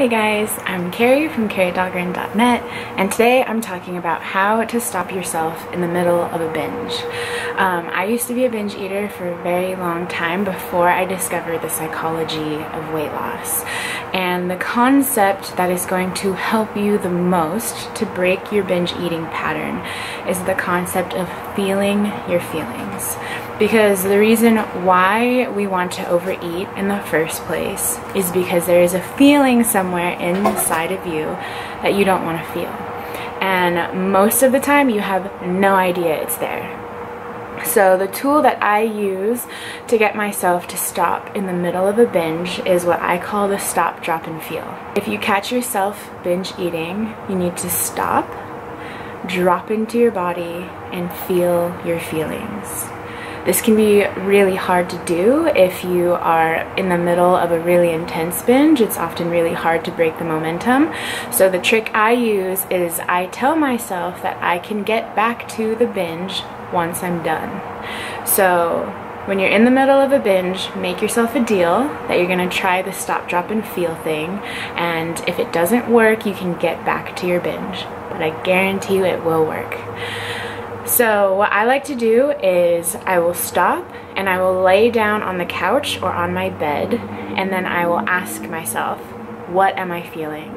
Hey guys, I'm Kari from karidahlgren.net and today I'm talking about how to stop yourself in the middle of a binge. Um, I used to be a binge eater for a very long time before I discovered the psychology of weight loss. And the concept that is going to help you the most to break your binge eating pattern is the concept of feeling your feelings. Because the reason why we want to overeat in the first place is because there is a feeling somewhere inside of you that you don't want to feel. And most of the time, you have no idea it's there. So the tool that I use to get myself to stop in the middle of a binge is what I call the stop, drop, and feel. If you catch yourself binge eating, you need to stop, drop into your body, and feel your feelings. This can be really hard to do if you are in the middle of a really intense binge. It's often really hard to break the momentum. So the trick I use is I tell myself that I can get back to the binge once I'm done. So when you're in the middle of a binge, make yourself a deal that you're gonna try the stop, drop, and feel thing. And if it doesn't work, you can get back to your binge. But I guarantee you it will work. So what I like to do is I will stop and I will lay down on the couch or on my bed and then I will ask myself, what am I feeling?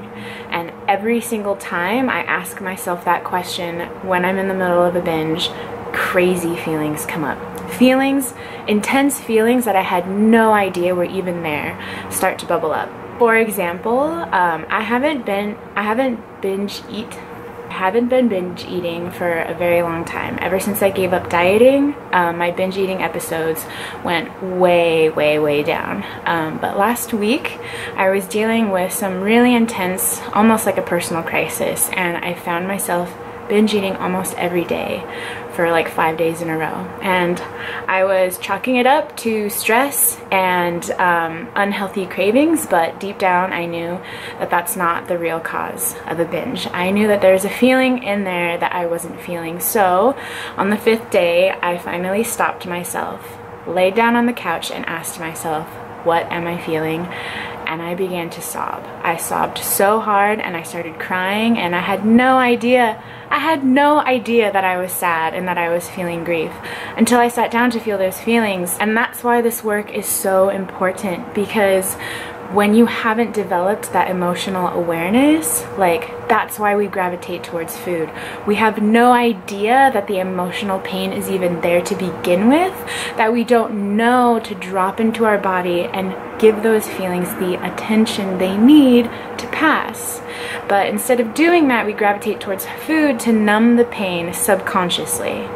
And every single time I ask myself that question when I'm in the middle of a binge, crazy feelings come up. Feelings, intense feelings that I had no idea were even there, start to bubble up. For example, um, I haven't been, I haven't binge eat haven't been binge eating for a very long time. Ever since I gave up dieting, um, my binge eating episodes went way, way, way down. Um, but last week, I was dealing with some really intense, almost like a personal crisis, and I found myself binge eating almost every day for like five days in a row. And I was chalking it up to stress and um, unhealthy cravings, but deep down I knew that that's not the real cause of a binge. I knew that there's a feeling in there that I wasn't feeling. So on the fifth day, I finally stopped myself, laid down on the couch, and asked myself, what am I feeling? And I began to sob. I sobbed so hard and I started crying and I had no idea, I had no idea that I was sad and that I was feeling grief until I sat down to feel those feelings. And that's why this work is so important because when you haven't developed that emotional awareness, like that's why we gravitate towards food. We have no idea that the emotional pain is even there to begin with, that we don't know to drop into our body and give those feelings the attention they need to pass. But instead of doing that, we gravitate towards food to numb the pain subconsciously.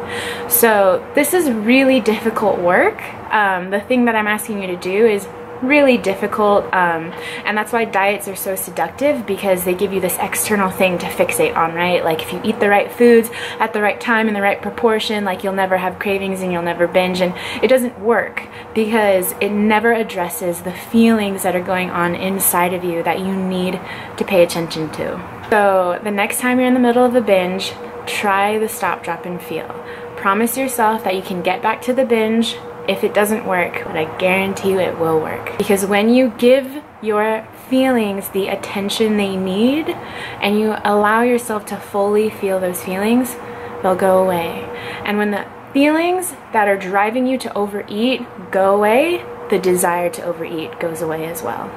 So this is really difficult work. Um, the thing that I'm asking you to do is really difficult um, and that's why diets are so seductive because they give you this external thing to fixate on right? Like if you eat the right foods at the right time in the right proportion like you'll never have cravings and you'll never binge and it doesn't work because it never addresses the feelings that are going on inside of you that you need to pay attention to. So the next time you're in the middle of a binge try the stop drop and feel. Promise yourself that you can get back to the binge if it doesn't work, but I guarantee you it will work. Because when you give your feelings the attention they need and you allow yourself to fully feel those feelings, they'll go away. And when the feelings that are driving you to overeat go away, the desire to overeat goes away as well.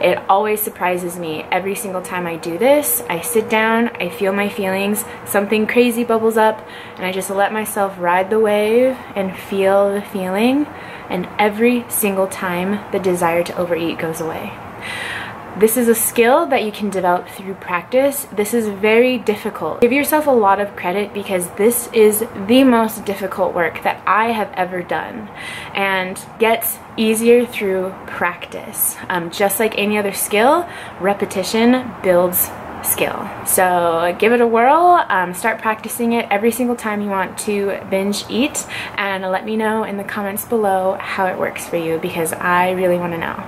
It always surprises me every single time I do this. I sit down, I feel my feelings, something crazy bubbles up, and I just let myself ride the wave and feel the feeling. And every single time, the desire to overeat goes away. This is a skill that you can develop through practice. This is very difficult. Give yourself a lot of credit because this is the most difficult work that I have ever done and gets easier through practice. Um, just like any other skill, repetition builds skill. So give it a whirl, um, start practicing it every single time you want to binge eat, and let me know in the comments below how it works for you because I really want to know.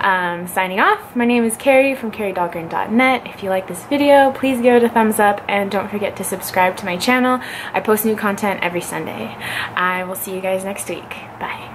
Um, signing off, my name is Kari from karidahlgren.net. If you like this video, please give it a thumbs up and don't forget to subscribe to my channel. I post new content every Sunday. I will see you guys next week. Bye.